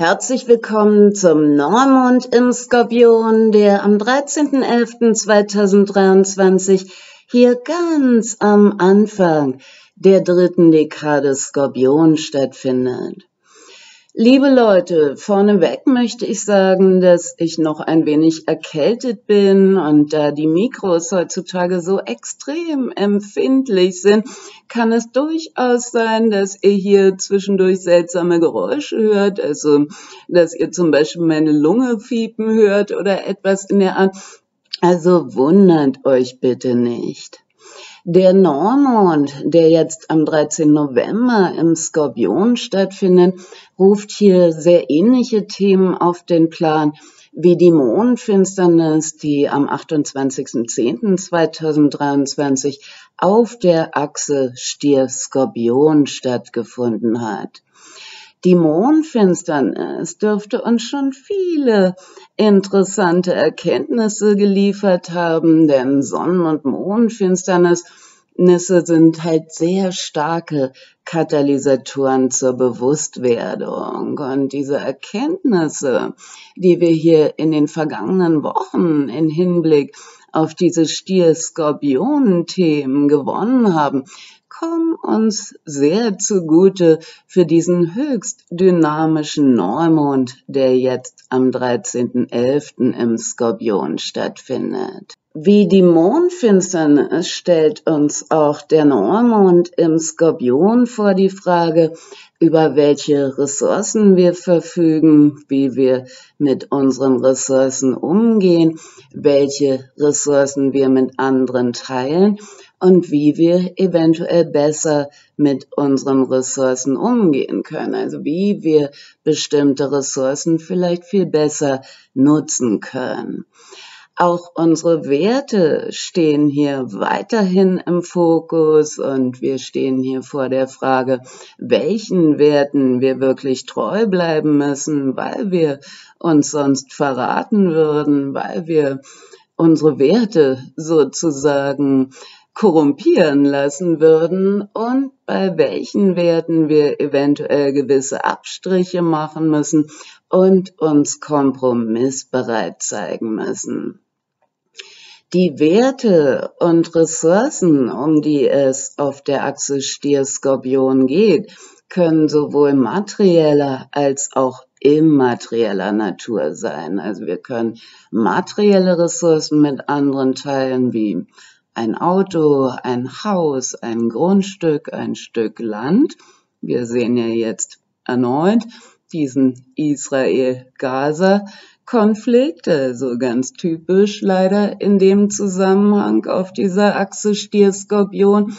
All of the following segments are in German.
Herzlich willkommen zum Neumond im Skorpion, der am 13.11.2023 hier ganz am Anfang der dritten Dekade Skorpion stattfindet. Liebe Leute, vorneweg möchte ich sagen, dass ich noch ein wenig erkältet bin und da die Mikros heutzutage so extrem empfindlich sind, kann es durchaus sein, dass ihr hier zwischendurch seltsame Geräusche hört, also dass ihr zum Beispiel meine Lunge fiepen hört oder etwas in der Art. Also wundert euch bitte nicht. Der Neumond, der jetzt am 13. November im Skorpion stattfindet, ruft hier sehr ähnliche Themen auf den Plan wie die Mondfinsternis, die am 28.10.2023 auf der Achse Stier-Skorpion stattgefunden hat. Die Mondfinsternis dürfte uns schon viele interessante Erkenntnisse geliefert haben, denn Sonnen- und Mondfinsternisse sind halt sehr starke Katalysatoren zur Bewusstwerdung. Und diese Erkenntnisse, die wir hier in den vergangenen Wochen in Hinblick auf diese Stier-Skorpionen-Themen gewonnen haben, kommen uns sehr zugute für diesen höchst dynamischen Neumond, der jetzt am 13.11. im Skorpion stattfindet. Wie die Mondfinsternis stellt uns auch der Neumond im Skorpion vor die Frage, über welche Ressourcen wir verfügen, wie wir mit unseren Ressourcen umgehen, welche Ressourcen wir mit anderen teilen und wie wir eventuell besser mit unseren Ressourcen umgehen können. Also wie wir bestimmte Ressourcen vielleicht viel besser nutzen können. Auch unsere Werte stehen hier weiterhin im Fokus und wir stehen hier vor der Frage, welchen Werten wir wirklich treu bleiben müssen, weil wir uns sonst verraten würden, weil wir unsere Werte sozusagen korrumpieren lassen würden und bei welchen Werten wir eventuell gewisse Abstriche machen müssen und uns kompromissbereit zeigen müssen. Die Werte und Ressourcen, um die es auf der Achse Stier-Skorpion geht, können sowohl materieller als auch immaterieller Natur sein. Also wir können materielle Ressourcen mit anderen teilen, wie ein Auto, ein Haus, ein Grundstück, ein Stück Land. Wir sehen ja jetzt erneut diesen Israel-Gaza-Konflikt, also ganz typisch leider in dem Zusammenhang auf dieser Achse Stier-Skorpion.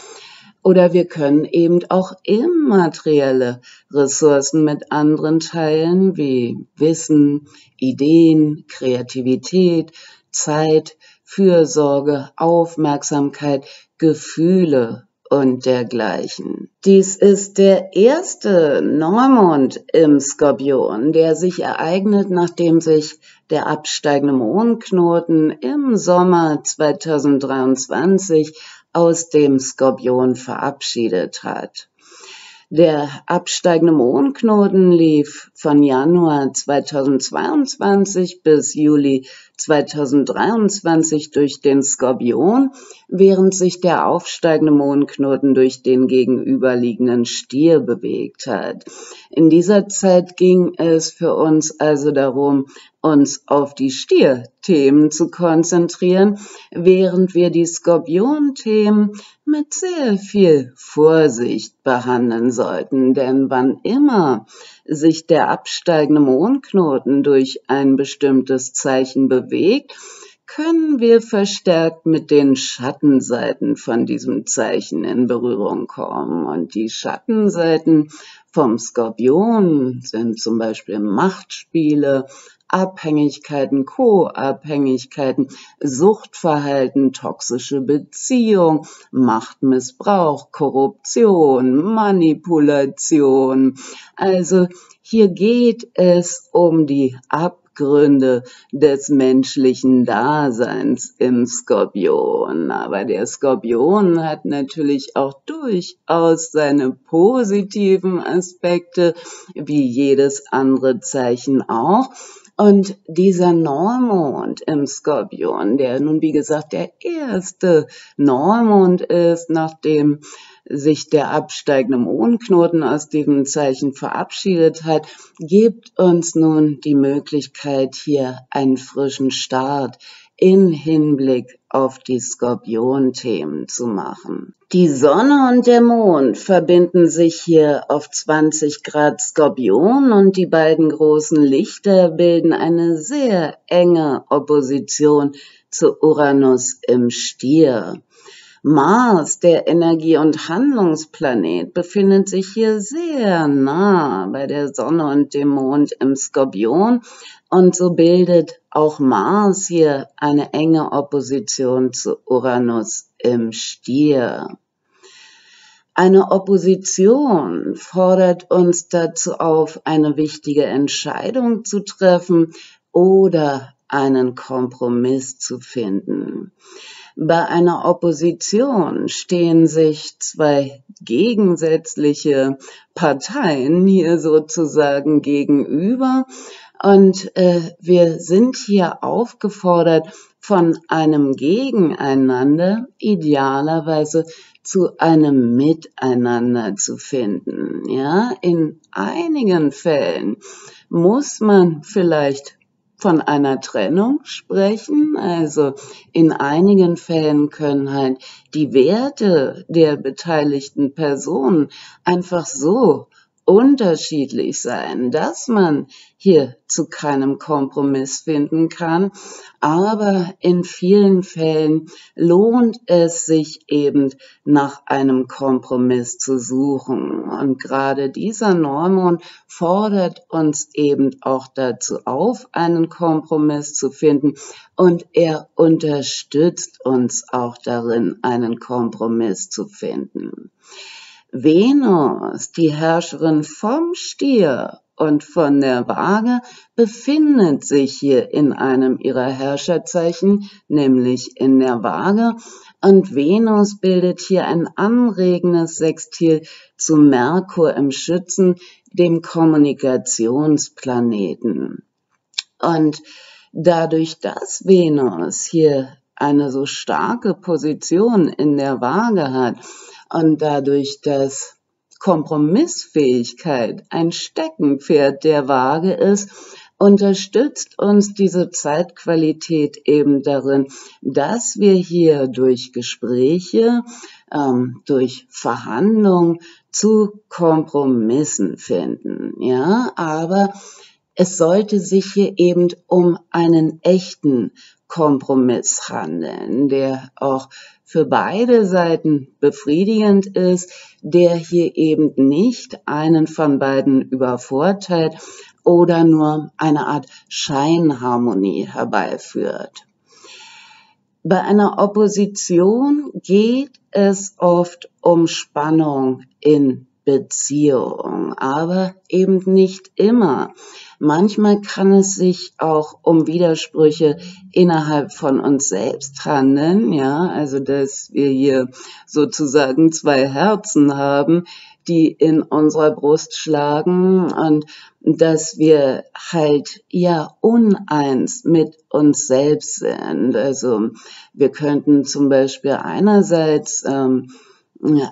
Oder wir können eben auch immaterielle Ressourcen mit anderen teilen, wie Wissen, Ideen, Kreativität, Zeit, Fürsorge, Aufmerksamkeit, Gefühle und dergleichen. Dies ist der erste Neumond im Skorpion, der sich ereignet, nachdem sich der absteigende Mondknoten im Sommer 2023 aus dem Skorpion verabschiedet hat. Der absteigende Mondknoten lief von Januar 2022 bis Juli 2023 durch den Skorpion, während sich der aufsteigende Mondknoten durch den gegenüberliegenden Stier bewegt hat. In dieser Zeit ging es für uns also darum, uns auf die Stierthemen zu konzentrieren, während wir die Skorpion-Themen mit sehr viel Vorsicht behandeln sollten. Denn wann immer sich der absteigende Mondknoten durch ein bestimmtes Zeichen bewegt, können wir verstärkt mit den Schattenseiten von diesem Zeichen in Berührung kommen. Und die Schattenseiten vom Skorpion sind zum Beispiel Machtspiele, Abhängigkeiten, Co-Abhängigkeiten, Suchtverhalten, toxische Beziehung, Machtmissbrauch, Korruption, Manipulation. Also hier geht es um die Ab Abgründe des menschlichen Daseins im Skorpion. Aber der Skorpion hat natürlich auch durchaus seine positiven Aspekte, wie jedes andere Zeichen auch. Und dieser Neumond im Skorpion, der nun wie gesagt der erste Neumond ist, nachdem sich der absteigende Mondknoten aus diesem Zeichen verabschiedet hat, gibt uns nun die Möglichkeit, hier einen frischen Start in Hinblick auf die Skorpion-Themen zu machen. Die Sonne und der Mond verbinden sich hier auf 20 Grad Skorpion und die beiden großen Lichter bilden eine sehr enge Opposition zu Uranus im Stier. Mars, der Energie- und Handlungsplanet, befindet sich hier sehr nah bei der Sonne und dem Mond im Skorpion und so bildet auch Mars hier eine enge Opposition zu Uranus im Stier. Eine Opposition fordert uns dazu auf, eine wichtige Entscheidung zu treffen oder einen Kompromiss zu finden. Bei einer Opposition stehen sich zwei gegensätzliche Parteien hier sozusagen gegenüber und äh, wir sind hier aufgefordert, von einem Gegeneinander idealerweise zu einem Miteinander zu finden. Ja, in einigen Fällen muss man vielleicht von einer Trennung sprechen. Also in einigen Fällen können halt die Werte der beteiligten Personen einfach so unterschiedlich sein, dass man hier zu keinem Kompromiss finden kann. Aber in vielen Fällen lohnt es sich eben nach einem Kompromiss zu suchen. Und gerade dieser Neumond fordert uns eben auch dazu auf, einen Kompromiss zu finden. Und er unterstützt uns auch darin, einen Kompromiss zu finden. Venus, die Herrscherin vom Stier und von der Waage, befindet sich hier in einem ihrer Herrscherzeichen, nämlich in der Waage. Und Venus bildet hier ein anregendes Sextil zu Merkur im Schützen, dem Kommunikationsplaneten. Und dadurch, dass Venus hier eine so starke Position in der Waage hat, und dadurch, dass Kompromissfähigkeit ein Steckenpferd der Waage ist, unterstützt uns diese Zeitqualität eben darin, dass wir hier durch Gespräche, ähm, durch Verhandlungen zu Kompromissen finden. Ja, aber es sollte sich hier eben um einen echten Kompromiss handeln, der auch für beide Seiten befriedigend ist, der hier eben nicht einen von beiden übervorteilt oder nur eine Art Scheinharmonie herbeiführt. Bei einer Opposition geht es oft um Spannung in Beziehung, aber eben nicht immer. Manchmal kann es sich auch um Widersprüche innerhalb von uns selbst handeln, ja, also dass wir hier sozusagen zwei Herzen haben, die in unserer Brust schlagen und dass wir halt ja uneins mit uns selbst sind. Also wir könnten zum Beispiel einerseits ähm,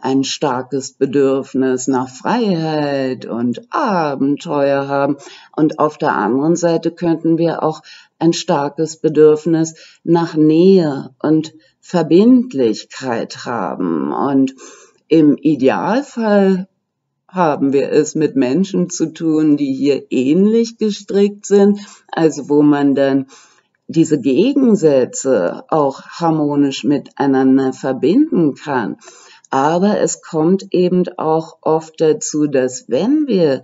ein starkes Bedürfnis nach Freiheit und Abenteuer haben. Und auf der anderen Seite könnten wir auch ein starkes Bedürfnis nach Nähe und Verbindlichkeit haben. Und im Idealfall haben wir es mit Menschen zu tun, die hier ähnlich gestrickt sind, also wo man dann diese Gegensätze auch harmonisch miteinander verbinden kann. Aber es kommt eben auch oft dazu, dass wenn wir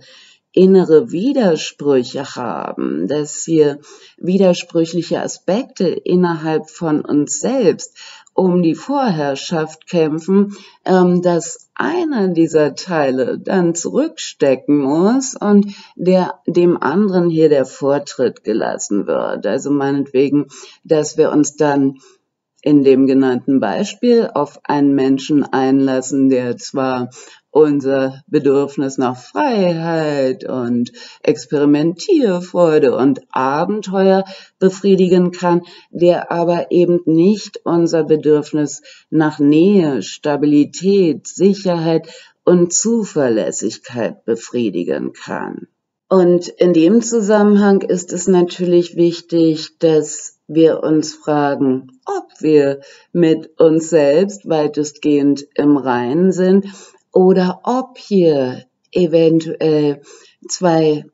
innere Widersprüche haben, dass wir widersprüchliche Aspekte innerhalb von uns selbst um die Vorherrschaft kämpfen, ähm, dass einer dieser Teile dann zurückstecken muss und der, dem anderen hier der Vortritt gelassen wird. Also meinetwegen, dass wir uns dann in dem genannten Beispiel auf einen Menschen einlassen, der zwar unser Bedürfnis nach Freiheit und Experimentierfreude und Abenteuer befriedigen kann, der aber eben nicht unser Bedürfnis nach Nähe, Stabilität, Sicherheit und Zuverlässigkeit befriedigen kann. Und in dem Zusammenhang ist es natürlich wichtig, dass wir uns fragen, ob wir mit uns selbst weitestgehend im Reinen sind oder ob hier eventuell zwei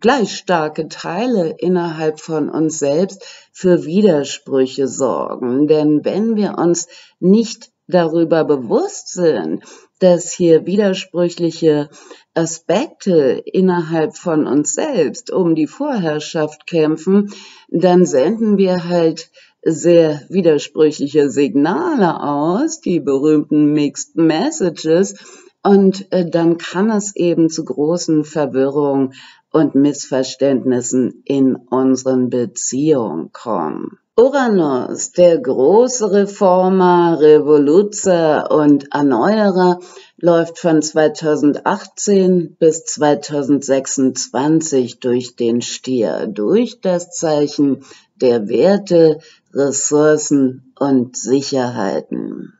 gleich starke Teile innerhalb von uns selbst für Widersprüche sorgen. Denn wenn wir uns nicht darüber bewusst sind, dass hier widersprüchliche Aspekte innerhalb von uns selbst um die Vorherrschaft kämpfen, dann senden wir halt sehr widersprüchliche Signale aus, die berühmten Mixed Messages, und äh, dann kann es eben zu großen Verwirrungen und Missverständnissen in unseren Beziehungen kommen. Uranus, der große Reformer, Revoluzer und Erneuerer, läuft von 2018 bis 2026 durch den Stier, durch das Zeichen der Werte, Ressourcen und Sicherheiten.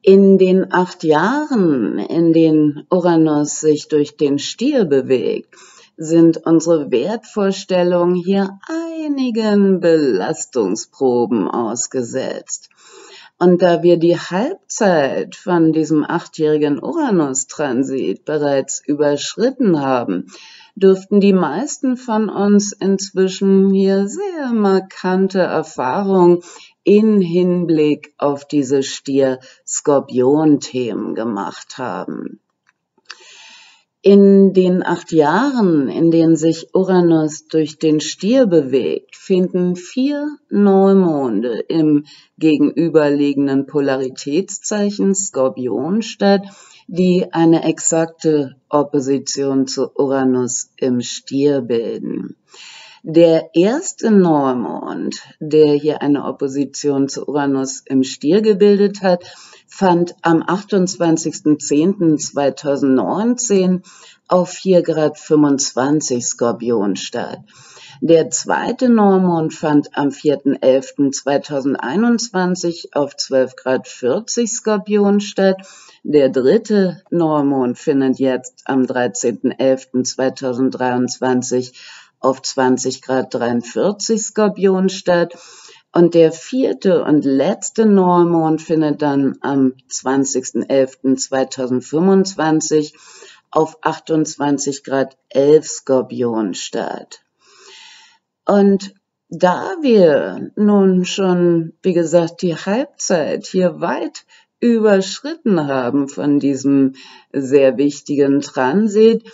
In den acht Jahren, in denen Uranus sich durch den Stier bewegt, sind unsere Wertvorstellungen hier einigen Belastungsproben ausgesetzt. Und da wir die Halbzeit von diesem achtjährigen Uranus-Transit bereits überschritten haben, dürften die meisten von uns inzwischen hier sehr markante Erfahrungen in Hinblick auf diese Stier-Skorpion-Themen gemacht haben. In den acht Jahren, in denen sich Uranus durch den Stier bewegt, finden vier Neumonde im gegenüberliegenden Polaritätszeichen Skorpion statt, die eine exakte Opposition zu Uranus im Stier bilden. Der erste Neumond, der hier eine Opposition zu Uranus im Stier gebildet hat, fand am 28.10.2019 auf 4 Grad 25 Skorpion statt. Der zweite Neumond fand am 4.11.2021 auf 12 Grad 40 Skorpion statt. Der dritte Neumond findet jetzt am 13.11.2023 auf 20 Grad 43 Skorpion statt. Und der vierte und letzte Neumond findet dann am 20.11.2025 auf 28 Grad 11 Skorpion statt. Und da wir nun schon, wie gesagt, die Halbzeit hier weit überschritten haben von diesem sehr wichtigen Transit,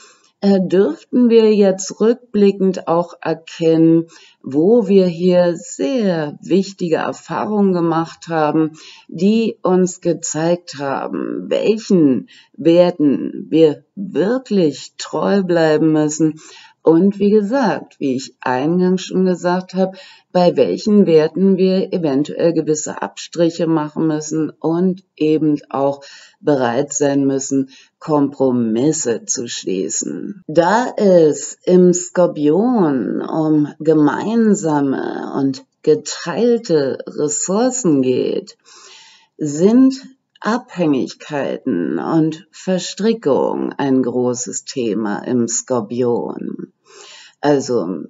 dürften wir jetzt rückblickend auch erkennen, wo wir hier sehr wichtige Erfahrungen gemacht haben, die uns gezeigt haben, welchen Werten wir wirklich treu bleiben müssen und wie gesagt, wie ich eingangs schon gesagt habe, bei welchen Werten wir eventuell gewisse Abstriche machen müssen und eben auch bereit sein müssen, Kompromisse zu schließen. Da es im Skorpion um gemeinsame und geteilte Ressourcen geht, sind Abhängigkeiten und Verstrickung ein großes Thema im Skorpion. Also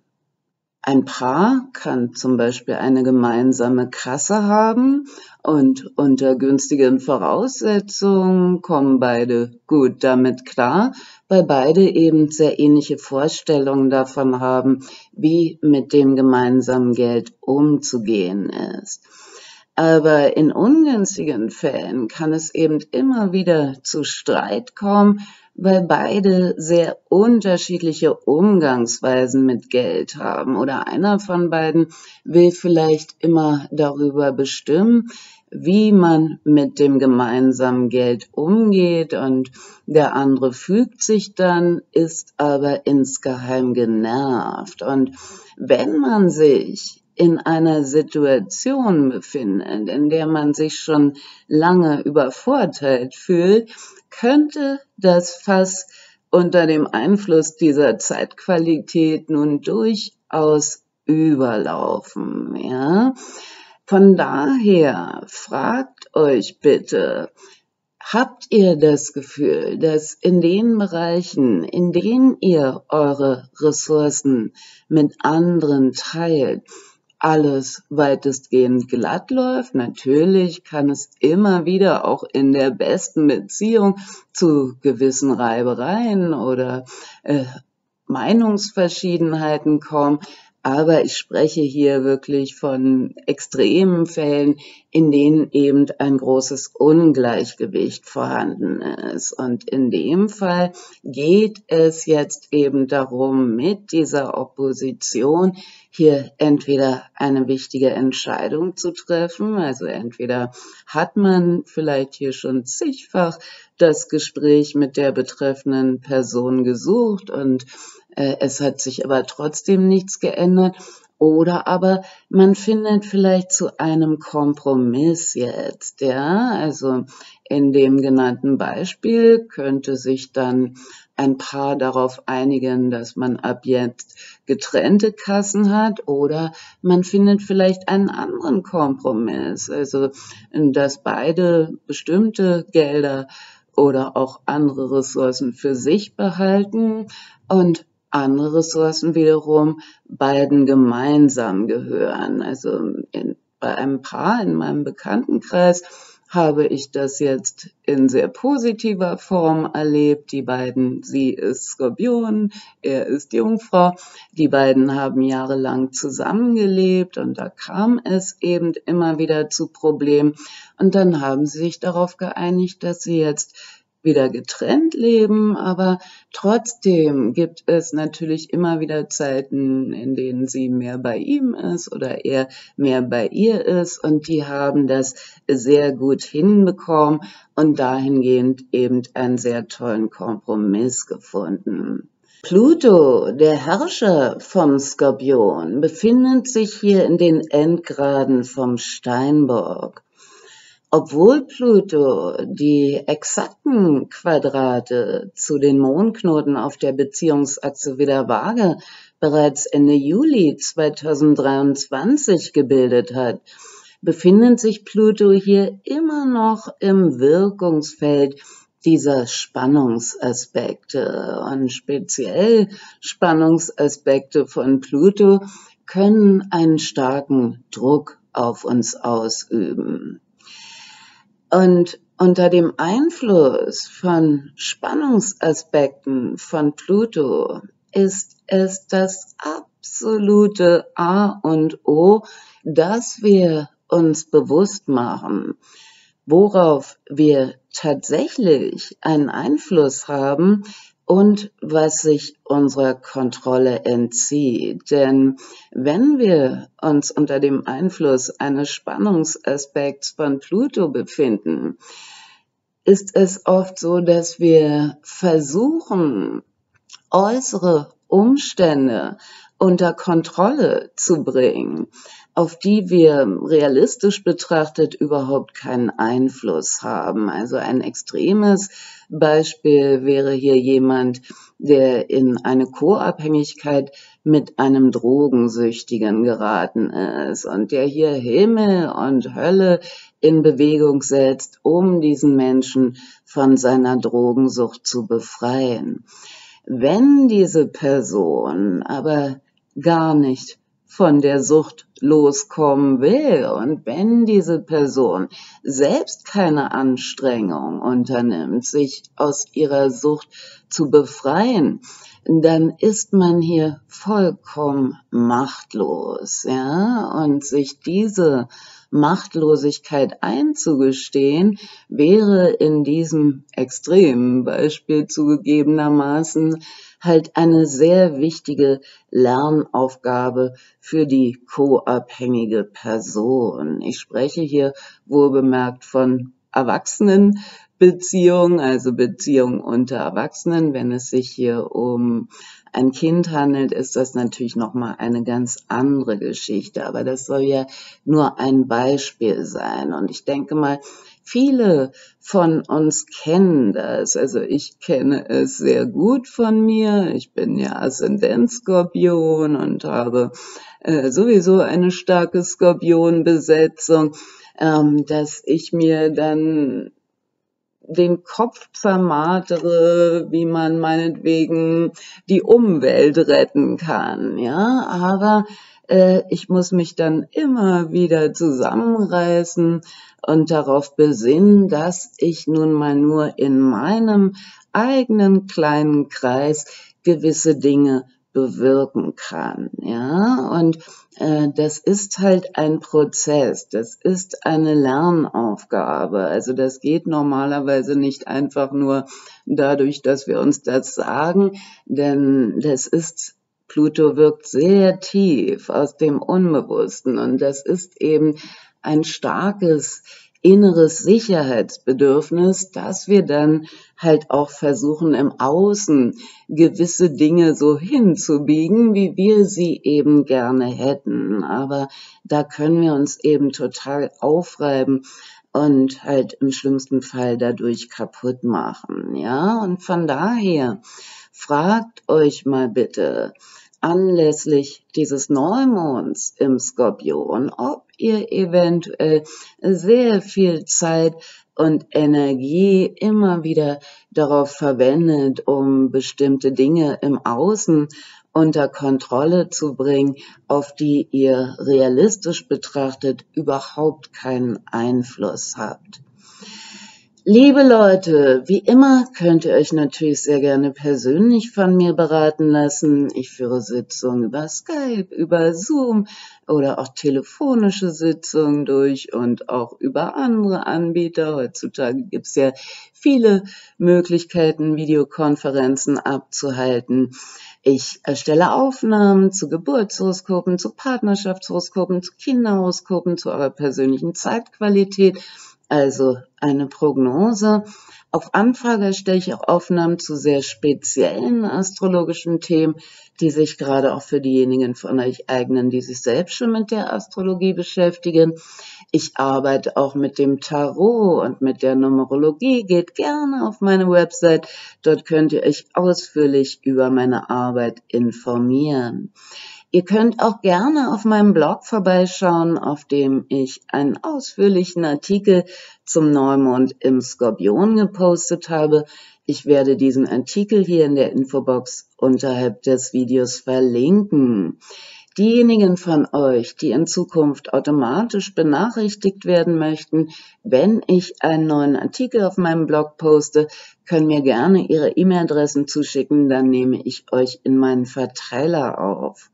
ein Paar kann zum Beispiel eine gemeinsame Kasse haben und unter günstigen Voraussetzungen kommen beide gut damit klar, weil beide eben sehr ähnliche Vorstellungen davon haben, wie mit dem gemeinsamen Geld umzugehen ist. Aber in ungünstigen Fällen kann es eben immer wieder zu Streit kommen, weil beide sehr unterschiedliche Umgangsweisen mit Geld haben oder einer von beiden will vielleicht immer darüber bestimmen, wie man mit dem gemeinsamen Geld umgeht und der andere fügt sich dann, ist aber insgeheim genervt. Und wenn man sich in einer Situation befindet, in der man sich schon lange übervorteilt fühlt, könnte das Fass unter dem Einfluss dieser Zeitqualität nun durchaus überlaufen, ja. Von daher fragt euch bitte, habt ihr das Gefühl, dass in den Bereichen, in denen ihr eure Ressourcen mit anderen teilt, alles weitestgehend glatt läuft. Natürlich kann es immer wieder auch in der besten Beziehung zu gewissen Reibereien oder äh, Meinungsverschiedenheiten kommen. Aber ich spreche hier wirklich von extremen Fällen, in denen eben ein großes Ungleichgewicht vorhanden ist. Und in dem Fall geht es jetzt eben darum, mit dieser Opposition hier entweder eine wichtige Entscheidung zu treffen, also entweder hat man vielleicht hier schon zigfach das Gespräch mit der betreffenden Person gesucht und es hat sich aber trotzdem nichts geändert. Oder aber man findet vielleicht zu einem Kompromiss jetzt, ja. Also in dem genannten Beispiel könnte sich dann ein Paar darauf einigen, dass man ab jetzt getrennte Kassen hat oder man findet vielleicht einen anderen Kompromiss, also dass beide bestimmte Gelder oder auch andere Ressourcen für sich behalten und andere Ressourcen wiederum beiden gemeinsam gehören. Also in, bei einem Paar in meinem Bekanntenkreis habe ich das jetzt in sehr positiver Form erlebt. Die beiden, sie ist Skorpion, er ist Jungfrau. Die beiden haben jahrelang zusammengelebt und da kam es eben immer wieder zu Problemen. Und dann haben sie sich darauf geeinigt, dass sie jetzt wieder getrennt leben, aber trotzdem gibt es natürlich immer wieder Zeiten, in denen sie mehr bei ihm ist oder er mehr bei ihr ist und die haben das sehr gut hinbekommen und dahingehend eben einen sehr tollen Kompromiss gefunden. Pluto, der Herrscher vom Skorpion, befindet sich hier in den Endgraden vom Steinbock. Obwohl Pluto die exakten Quadrate zu den Mondknoten auf der Beziehungsachse wieder Waage bereits Ende Juli 2023 gebildet hat, befindet sich Pluto hier immer noch im Wirkungsfeld dieser Spannungsaspekte. Und speziell Spannungsaspekte von Pluto können einen starken Druck auf uns ausüben. Und unter dem Einfluss von Spannungsaspekten von Pluto ist es das absolute A und O, dass wir uns bewusst machen, worauf wir tatsächlich einen Einfluss haben, und was sich unserer Kontrolle entzieht. Denn wenn wir uns unter dem Einfluss eines Spannungsaspekts von Pluto befinden, ist es oft so, dass wir versuchen, äußere Umstände unter Kontrolle zu bringen auf die wir realistisch betrachtet überhaupt keinen Einfluss haben. Also ein extremes Beispiel wäre hier jemand, der in eine Co-Abhängigkeit mit einem Drogensüchtigen geraten ist und der hier Himmel und Hölle in Bewegung setzt, um diesen Menschen von seiner Drogensucht zu befreien. Wenn diese Person aber gar nicht von der Sucht loskommen will. Und wenn diese Person selbst keine Anstrengung unternimmt, sich aus ihrer Sucht zu befreien, dann ist man hier vollkommen machtlos, ja, und sich diese Machtlosigkeit einzugestehen, wäre in diesem extremen Beispiel zugegebenermaßen halt eine sehr wichtige Lernaufgabe für die co-abhängige Person. Ich spreche hier wohl bemerkt von Erwachsenen, Beziehung, also Beziehung unter Erwachsenen. Wenn es sich hier um ein Kind handelt, ist das natürlich nochmal eine ganz andere Geschichte. Aber das soll ja nur ein Beispiel sein. Und ich denke mal, viele von uns kennen das. Also ich kenne es sehr gut von mir. Ich bin ja Aszendenzskorpion und habe äh, sowieso eine starke Skorpionbesetzung, ähm, dass ich mir dann den Kopf zermartere, wie man meinetwegen die Umwelt retten kann, ja, aber äh, ich muss mich dann immer wieder zusammenreißen und darauf besinnen, dass ich nun mal nur in meinem eigenen kleinen Kreis gewisse Dinge bewirken kann. Ja, und äh, das ist halt ein Prozess, das ist eine Lernaufgabe. Also das geht normalerweise nicht einfach nur dadurch, dass wir uns das sagen, denn das ist Pluto wirkt sehr tief aus dem Unbewussten und das ist eben ein starkes inneres Sicherheitsbedürfnis, dass wir dann halt auch versuchen, im Außen gewisse Dinge so hinzubiegen, wie wir sie eben gerne hätten. Aber da können wir uns eben total aufreiben und halt im schlimmsten Fall dadurch kaputt machen. Ja, und von daher fragt euch mal bitte, anlässlich dieses Neumonds im Skorpion, ob ihr eventuell sehr viel Zeit und Energie immer wieder darauf verwendet, um bestimmte Dinge im Außen unter Kontrolle zu bringen, auf die ihr realistisch betrachtet überhaupt keinen Einfluss habt. Liebe Leute, wie immer könnt ihr euch natürlich sehr gerne persönlich von mir beraten lassen. Ich führe Sitzungen über Skype, über Zoom oder auch telefonische Sitzungen durch und auch über andere Anbieter. Heutzutage gibt es ja viele Möglichkeiten, Videokonferenzen abzuhalten. Ich erstelle Aufnahmen zu Geburtshoroskopen, zu Partnerschaftshoroskopen, zu Kinderhoroskopen, zu eurer persönlichen Zeitqualität also eine Prognose. Auf Anfrage stelle ich auch Aufnahmen zu sehr speziellen astrologischen Themen, die sich gerade auch für diejenigen von euch eignen, die sich selbst schon mit der Astrologie beschäftigen. Ich arbeite auch mit dem Tarot und mit der Numerologie. Geht gerne auf meine Website. Dort könnt ihr euch ausführlich über meine Arbeit informieren. Ihr könnt auch gerne auf meinem Blog vorbeischauen, auf dem ich einen ausführlichen Artikel zum Neumond im Skorpion gepostet habe. Ich werde diesen Artikel hier in der Infobox unterhalb des Videos verlinken. Diejenigen von euch, die in Zukunft automatisch benachrichtigt werden möchten, wenn ich einen neuen Artikel auf meinem Blog poste, können mir gerne ihre E-Mail-Adressen zuschicken, dann nehme ich euch in meinen Verteiler auf.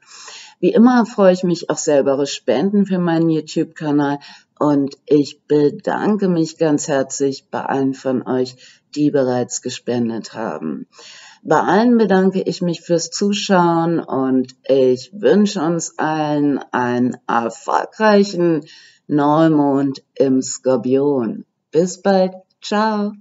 Wie immer freue ich mich auf selber Spenden für meinen YouTube-Kanal und ich bedanke mich ganz herzlich bei allen von euch, die bereits gespendet haben. Bei allen bedanke ich mich fürs Zuschauen und ich wünsche uns allen einen erfolgreichen Neumond im Skorpion. Bis bald. Ciao.